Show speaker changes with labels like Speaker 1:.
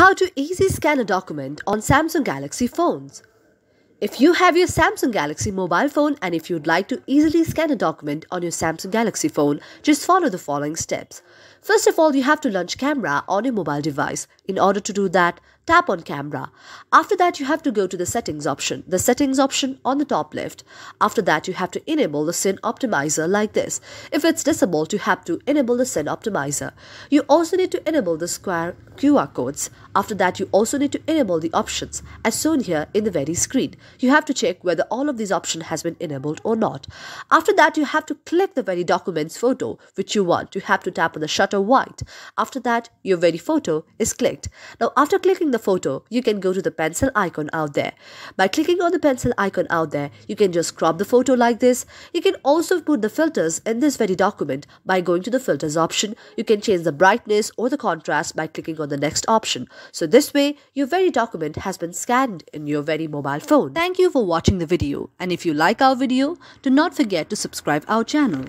Speaker 1: How to easy scan a document on Samsung Galaxy phones. If you have your Samsung Galaxy mobile phone and if you'd like to easily scan a document on your Samsung Galaxy phone, just follow the following steps. First of all, you have to launch camera on your mobile device. In order to do that, tap on camera. After that, you have to go to the settings option, the settings option on the top left. After that, you have to enable the scene optimizer like this. If it's disabled, you have to enable the scene optimizer. You also need to enable the square QR codes. After that, you also need to enable the options as shown here in the very screen. You have to check whether all of these options has been enabled or not. After that, you have to click the very document's photo which you want. You have to tap on the shutter white. After that, your very photo is clicked. Now, after clicking the photo, you can go to the pencil icon out there. By clicking on the pencil icon out there, you can just crop the photo like this. You can also put the filters in this very document by going to the filters option. You can change the brightness or the contrast by clicking on the next option. So this way, your very document has been scanned in your very mobile phone. Thank you for watching the video. And if you like our video, do not forget to subscribe our channel.